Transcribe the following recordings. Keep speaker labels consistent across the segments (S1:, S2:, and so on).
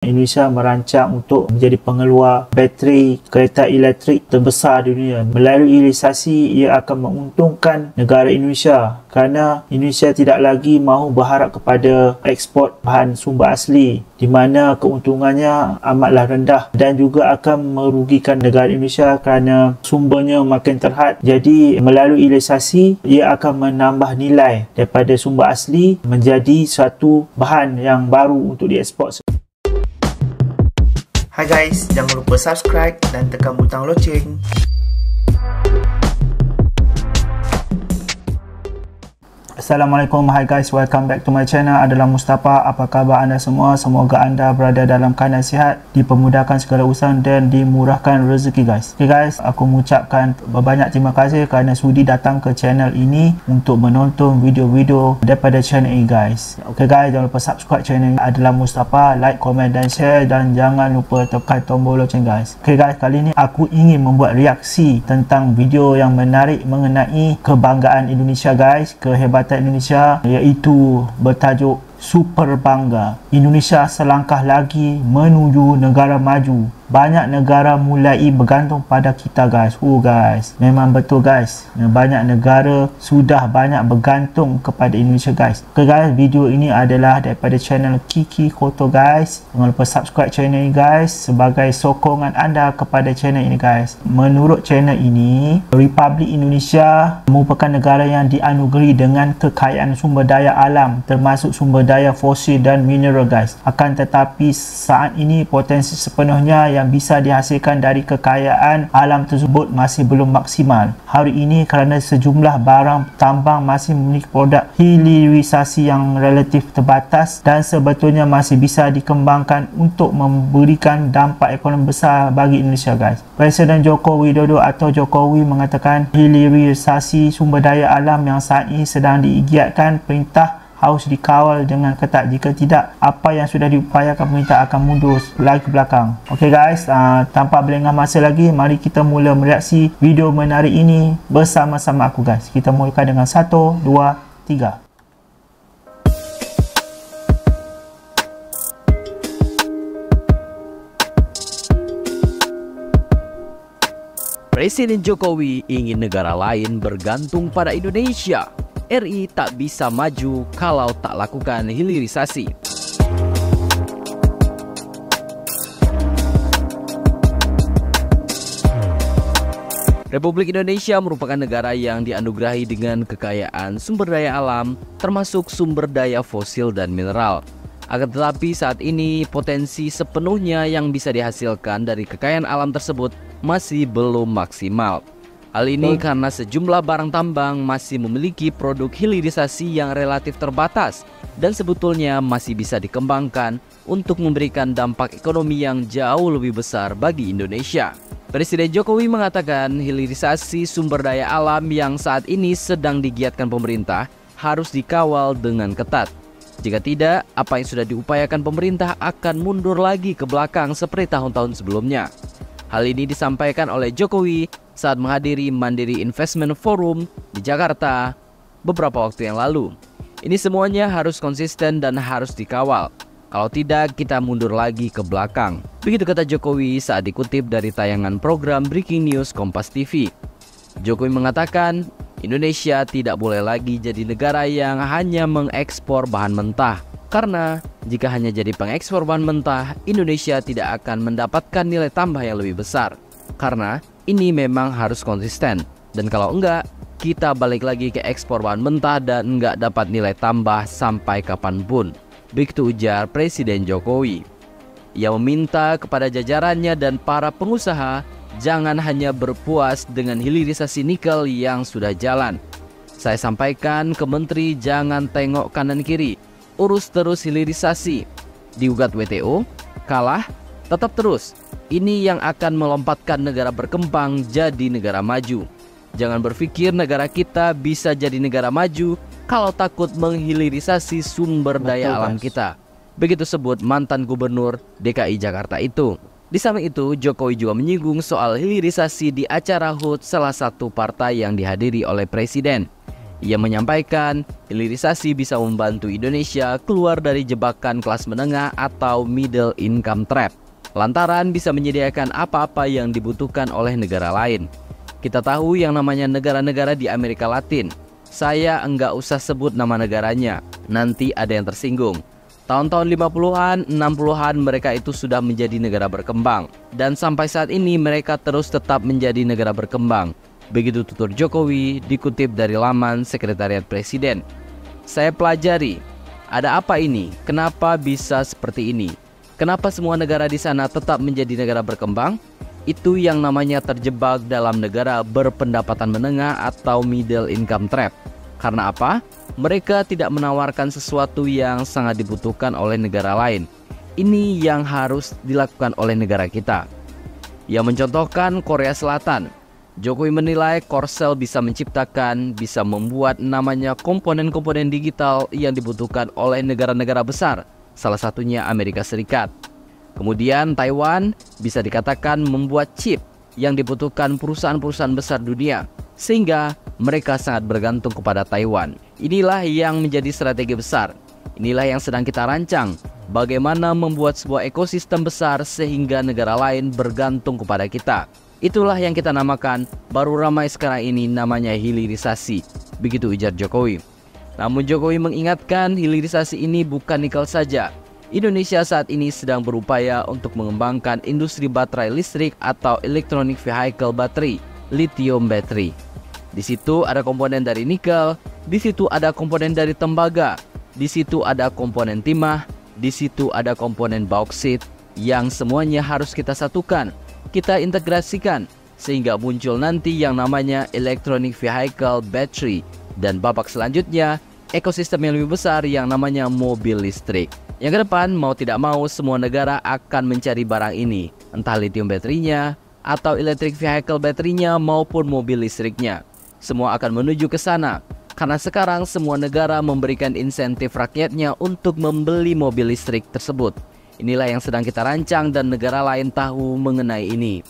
S1: Indonesia merancang untuk menjadi pengeluar bateri kereta elektrik terbesar di dunia. Melalui hilirisasi, ia akan menguntungkan negara Indonesia kerana Indonesia tidak lagi mahu berharap kepada ekspor bahan sumber asli di mana keuntungannya amatlah rendah dan juga akan merugikan negara Indonesia kerana sumbernya makin terhad. Jadi melalui hilirisasi, ia akan menambah nilai daripada sumber asli menjadi satu bahan yang baru untuk diekspor.
S2: Hai guys, jangan lupa subscribe dan tekan butang loceng.
S1: Assalamualaikum, hi guys, welcome back to my channel. Adalah Mustafa, apa khabar anda semua? Semoga anda berada dalam keadaan sihat dipermudahkan segala urusan dan dimurahkan rezeki guys. Ok guys, aku mengucapkan banyak terima kasih kerana sudi datang ke channel ini untuk menonton video-video daripada channel ini guys. Ok guys, jangan lupa subscribe channel ini. Adalah Mustafa, like, komen dan share dan jangan lupa tekan tombol loceng guys. Ok guys, kali ini aku ingin membuat reaksi tentang video yang menarik mengenai kebanggaan Indonesia guys, kehebatan Indonesia iaitu bertajuk Super Bangga. Indonesia selangkah lagi menuju negara maju banyak negara mulai bergantung pada kita guys. Oh guys? Memang betul guys. Banyak negara sudah banyak bergantung kepada Indonesia guys. Ok guys video ini adalah daripada channel Kiki Koto guys. Jangan lupa subscribe channel ini guys sebagai sokongan anda kepada channel ini guys. Menurut channel ini Republik Indonesia merupakan negara yang dianugeri dengan kekayaan sumber daya alam termasuk sumber daya fosil dan mineral guys. Akan tetapi saat ini potensi sepenuhnya yang yang bisa dihasilkan dari kekayaan alam tersebut masih belum maksimal. Hari ini kerana sejumlah barang tambang masih memiliki produk hilirisasi yang relatif terbatas dan sebetulnya masih bisa dikembangkan untuk memberikan dampak ekonomi besar bagi Indonesia guys. Presiden Joko Widodo atau Jokowi mengatakan hilirisasi sumber daya alam yang saat ini sedang digiatkan perintah harus dikawal dengan ketat. Jika tidak apa yang sudah diupayakan pemerintah akan mundur lagi ke belakang. Ok guys uh, tanpa berlengah masa lagi mari kita mula mereaksi video menarik ini bersama-sama aku guys. Kita mulakan dengan 1, 2, 3
S3: Presiden Jokowi ingin negara lain bergantung pada Indonesia RI tak bisa maju kalau tak lakukan hilirisasi. Republik Indonesia merupakan negara yang dianugerahi dengan kekayaan sumber daya alam, termasuk sumber daya fosil dan mineral. Akan tetapi saat ini potensi sepenuhnya yang bisa dihasilkan dari kekayaan alam tersebut masih belum maksimal. Hal ini karena sejumlah barang tambang masih memiliki produk hilirisasi yang relatif terbatas dan sebetulnya masih bisa dikembangkan untuk memberikan dampak ekonomi yang jauh lebih besar bagi Indonesia. Presiden Jokowi mengatakan hilirisasi sumber daya alam yang saat ini sedang digiatkan pemerintah harus dikawal dengan ketat. Jika tidak, apa yang sudah diupayakan pemerintah akan mundur lagi ke belakang seperti tahun-tahun sebelumnya. Hal ini disampaikan oleh Jokowi saat menghadiri Mandiri Investment Forum di Jakarta beberapa waktu yang lalu. Ini semuanya harus konsisten dan harus dikawal. Kalau tidak, kita mundur lagi ke belakang. Begitu kata Jokowi saat dikutip dari tayangan program Breaking News Kompas TV. Jokowi mengatakan, Indonesia tidak boleh lagi jadi negara yang hanya mengekspor bahan mentah karena jika hanya jadi pengekspor bahan mentah, Indonesia tidak akan mendapatkan nilai tambah yang lebih besar. Karena ini memang harus konsisten. Dan kalau enggak, kita balik lagi ke ekspor bahan mentah dan enggak dapat nilai tambah sampai kapan pun. Begitu ujar Presiden Jokowi. Ia meminta kepada jajarannya dan para pengusaha jangan hanya berpuas dengan hilirisasi nikel yang sudah jalan. Saya sampaikan ke menteri jangan tengok kanan kiri, urus terus hilirisasi. Diugat WTO, kalah, tetap terus. Ini yang akan melompatkan negara berkembang jadi negara maju. Jangan berpikir negara kita bisa jadi negara maju kalau takut menghilirisasi sumber daya Betul, alam kita. Begitu sebut mantan gubernur DKI Jakarta itu. Di samping itu, Jokowi juga menyinggung soal hilirisasi di acara HUT salah satu partai yang dihadiri oleh Presiden. Ia menyampaikan, hilirisasi bisa membantu Indonesia keluar dari jebakan kelas menengah atau middle income trap. Lantaran bisa menyediakan apa-apa yang dibutuhkan oleh negara lain. Kita tahu yang namanya negara-negara di Amerika Latin. Saya enggak usah sebut nama negaranya, nanti ada yang tersinggung. Tahun-tahun 50-an, 60-an mereka itu sudah menjadi negara berkembang. Dan sampai saat ini mereka terus tetap menjadi negara berkembang. Begitu tutur Jokowi dikutip dari laman Sekretariat Presiden. Saya pelajari, ada apa ini? Kenapa bisa seperti ini? Kenapa semua negara di sana tetap menjadi negara berkembang? Itu yang namanya terjebak dalam negara berpendapatan menengah atau middle income trap. Karena apa? Mereka tidak menawarkan sesuatu yang sangat dibutuhkan oleh negara lain. Ini yang harus dilakukan oleh negara kita. Ia mencontohkan Korea Selatan Jokowi menilai Korsel bisa menciptakan, bisa membuat namanya komponen-komponen digital yang dibutuhkan oleh negara-negara besar, salah satunya Amerika Serikat. Kemudian Taiwan bisa dikatakan membuat chip yang dibutuhkan perusahaan-perusahaan besar dunia, sehingga mereka sangat bergantung kepada Taiwan. Inilah yang menjadi strategi besar. Inilah yang sedang kita rancang. Bagaimana membuat sebuah ekosistem besar sehingga negara lain bergantung kepada kita. Itulah yang kita namakan baru ramai sekarang ini namanya hilirisasi. Begitu ujar Jokowi. Namun Jokowi mengingatkan hilirisasi ini bukan nikel saja. Indonesia saat ini sedang berupaya untuk mengembangkan industri baterai listrik atau electronic vehicle battery, lithium battery. Di situ ada komponen dari nikel, di situ ada komponen dari tembaga, di situ ada komponen timah, di situ ada komponen bauksit yang semuanya harus kita satukan kita integrasikan sehingga muncul nanti yang namanya electronic vehicle battery dan babak selanjutnya ekosistem yang lebih besar yang namanya mobil listrik. Yang ke depan mau tidak mau semua negara akan mencari barang ini, entah lithium baterinya atau electric vehicle baterinya maupun mobil listriknya. Semua akan menuju ke sana karena sekarang semua negara memberikan insentif rakyatnya untuk membeli mobil listrik tersebut. Inilah yang sedang kita rancang dan negara lain tahu mengenai ini.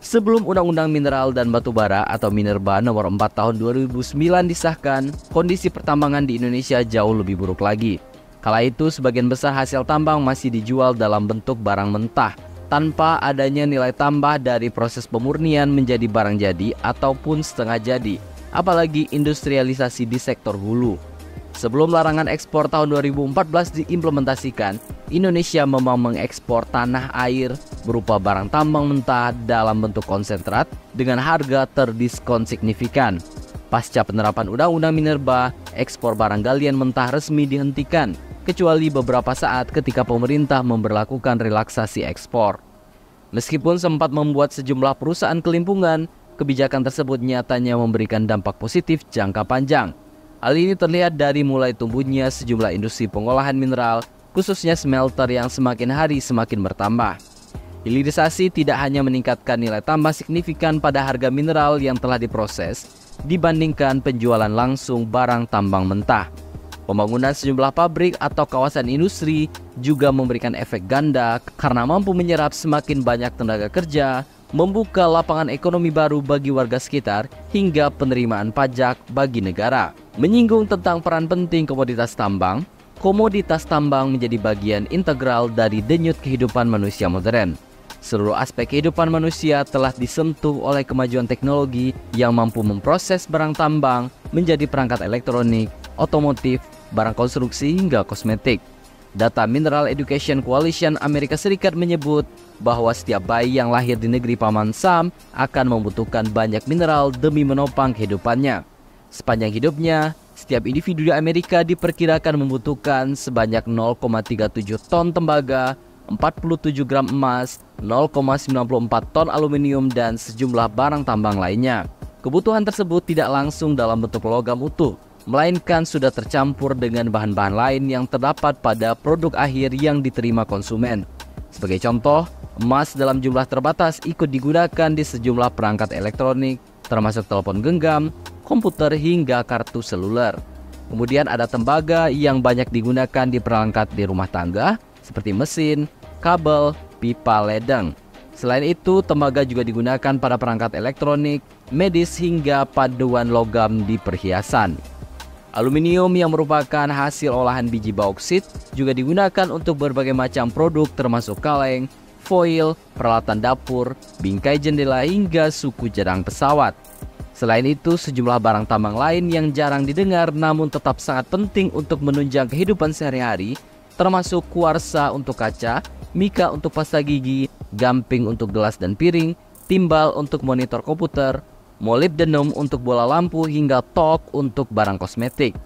S3: Sebelum Undang-Undang Mineral dan Batu Bara atau Minerba nomor 4 tahun 2009 disahkan, kondisi pertambangan di Indonesia jauh lebih buruk lagi. Kala itu sebagian besar hasil tambang masih dijual dalam bentuk barang mentah tanpa adanya nilai tambah dari proses pemurnian menjadi barang jadi ataupun setengah jadi apalagi industrialisasi di sektor hulu. Sebelum larangan ekspor tahun 2014 diimplementasikan, Indonesia memang mengekspor tanah air berupa barang tambang mentah dalam bentuk konsentrat dengan harga terdiskon signifikan. Pasca penerapan Undang-Undang Minerba, ekspor barang galian mentah resmi dihentikan, kecuali beberapa saat ketika pemerintah memperlakukan relaksasi ekspor. Meskipun sempat membuat sejumlah perusahaan kelimpungan, kebijakan tersebut nyatanya memberikan dampak positif jangka panjang. Hal ini terlihat dari mulai tumbuhnya sejumlah industri pengolahan mineral, khususnya smelter yang semakin hari semakin bertambah. Hilirisasi tidak hanya meningkatkan nilai tambah signifikan pada harga mineral yang telah diproses dibandingkan penjualan langsung barang tambang mentah. Pembangunan sejumlah pabrik atau kawasan industri juga memberikan efek ganda karena mampu menyerap semakin banyak tenaga kerja membuka lapangan ekonomi baru bagi warga sekitar hingga penerimaan pajak bagi negara. Menyinggung tentang peran penting komoditas tambang, komoditas tambang menjadi bagian integral dari denyut kehidupan manusia modern. Seluruh aspek kehidupan manusia telah disentuh oleh kemajuan teknologi yang mampu memproses barang tambang menjadi perangkat elektronik, otomotif, barang konstruksi hingga kosmetik. Data Mineral Education Coalition Amerika Serikat menyebut bahwa setiap bayi yang lahir di negeri Paman Sam akan membutuhkan banyak mineral demi menopang kehidupannya. Sepanjang hidupnya, setiap individu di Amerika diperkirakan membutuhkan sebanyak 0,37 ton tembaga, 47 gram emas, 0,94 ton aluminium dan sejumlah barang tambang lainnya. Kebutuhan tersebut tidak langsung dalam bentuk logam utuh, melainkan sudah tercampur dengan bahan-bahan lain yang terdapat pada produk akhir yang diterima konsumen. Sebagai contoh, emas dalam jumlah terbatas ikut digunakan di sejumlah perangkat elektronik, termasuk telepon genggam, komputer hingga kartu seluler. Kemudian ada tembaga yang banyak digunakan di perangkat di rumah tangga, seperti mesin, kabel, pipa ledeng. Selain itu, tembaga juga digunakan pada perangkat elektronik, medis hingga paduan logam di perhiasan. Aluminium yang merupakan hasil olahan biji bauksit juga digunakan untuk berbagai macam produk termasuk kaleng, foil, peralatan dapur, bingkai jendela hingga suku jadang pesawat. Selain itu, sejumlah barang tambang lain yang jarang didengar namun tetap sangat penting untuk menunjang kehidupan sehari-hari, termasuk kuarsa untuk kaca, mika untuk pasta gigi, gamping untuk gelas dan piring, timbal untuk monitor komputer, molybdenum untuk bola lampu hingga tok untuk barang kosmetik.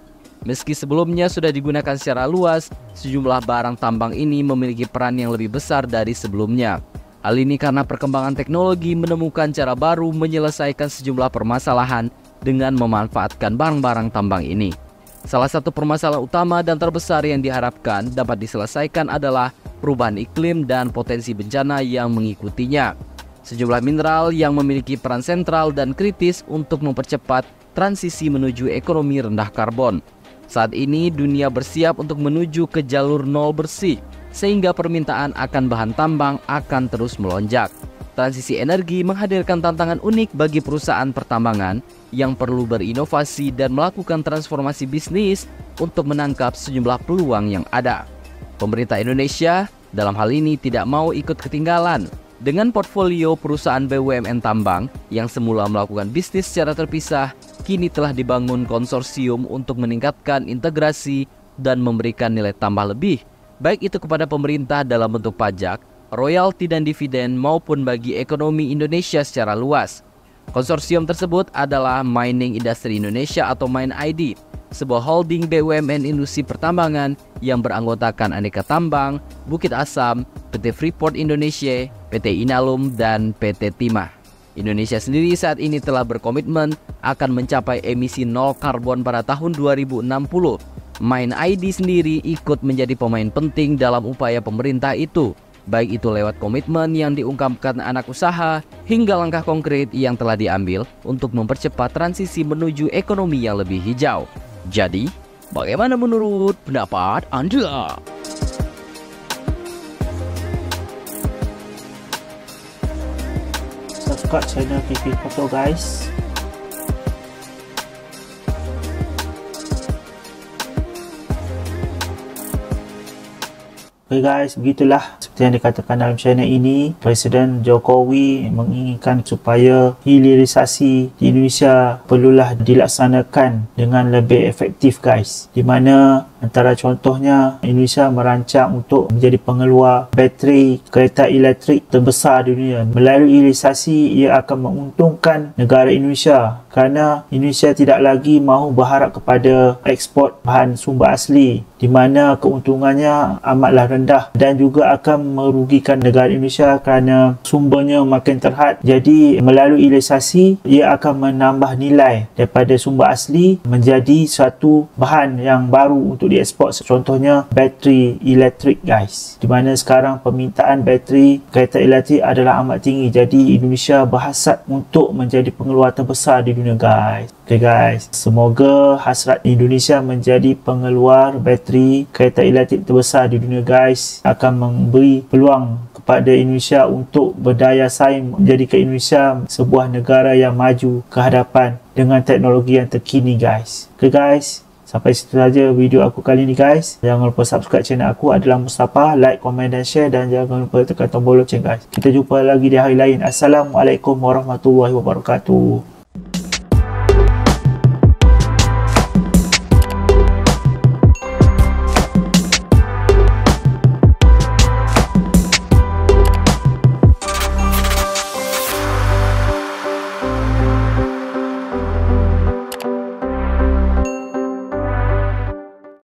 S3: Meski sebelumnya sudah digunakan secara luas, sejumlah barang tambang ini memiliki peran yang lebih besar dari sebelumnya. Hal ini karena perkembangan teknologi menemukan cara baru menyelesaikan sejumlah permasalahan dengan memanfaatkan barang-barang tambang ini. Salah satu permasalahan utama dan terbesar yang diharapkan dapat diselesaikan adalah perubahan iklim dan potensi bencana yang mengikutinya. Sejumlah mineral yang memiliki peran sentral dan kritis untuk mempercepat transisi menuju ekonomi rendah karbon. Saat ini dunia bersiap untuk menuju ke jalur nol bersih, sehingga permintaan akan bahan tambang akan terus melonjak. Transisi energi menghadirkan tantangan unik bagi perusahaan pertambangan yang perlu berinovasi dan melakukan transformasi bisnis untuk menangkap sejumlah peluang yang ada. Pemerintah Indonesia dalam hal ini tidak mau ikut ketinggalan dengan portfolio perusahaan BUMN tambang yang semula melakukan bisnis secara terpisah, kini telah dibangun konsorsium untuk meningkatkan integrasi dan memberikan nilai tambah lebih, baik itu kepada pemerintah dalam bentuk pajak, royalti dan dividen maupun bagi ekonomi Indonesia secara luas. Konsorsium tersebut adalah Mining Industry Indonesia atau Mine ID, sebuah holding BUMN industri pertambangan yang beranggotakan aneka tambang, Bukit Asam, PT Freeport Indonesia, PT Inalum, dan PT Timah. Indonesia sendiri saat ini telah berkomitmen akan mencapai emisi nol karbon pada tahun 2060. Mine ID sendiri ikut menjadi pemain penting dalam upaya pemerintah itu, baik itu lewat komitmen yang diungkapkan anak usaha hingga langkah konkret yang telah diambil untuk mempercepat transisi menuju ekonomi yang lebih hijau. Jadi, bagaimana menurut pendapat Anda?
S1: Subscribe channel TV Foto guys. Okay guys, begitulah seperti yang dikatakan dalam channel ini, Presiden Jokowi menginginkan supaya hilirisasi di Indonesia perlulah dilaksanakan dengan lebih efektif guys. Di mana Antara contohnya, Indonesia merancang untuk menjadi pengeluar bateri kereta elektrik terbesar di dunia. Melalui hilirisasi, ia akan menguntungkan negara Indonesia kerana Indonesia tidak lagi mahu berharap kepada ekspor bahan sumber asli di mana keuntungannya amatlah rendah dan juga akan merugikan negara Indonesia kerana sumbernya makin terhad. Jadi, melalui hilirisasi, ia akan menambah nilai daripada sumber asli menjadi satu bahan yang baru untuk dieksport contohnya bateri elektrik guys. Di mana sekarang permintaan bateri kereta elektrik adalah amat tinggi. Jadi Indonesia berhasrat untuk menjadi pengeluar terbesar di dunia guys. Okay guys, semoga hasrat Indonesia menjadi pengeluar bateri kereta elektrik terbesar di dunia guys akan memberi peluang kepada Indonesia untuk berdaya saing menjadikan Indonesia sebuah negara yang maju ke hadapan dengan teknologi yang terkini guys. Okay guys, Sampai situ saja video aku kali ni guys. Jangan lupa subscribe channel aku adalah Mustafa. Like, komen dan share. Dan jangan lupa tekan tombol loceng guys. Kita jumpa lagi di hari lain. Assalamualaikum warahmatullahi wabarakatuh.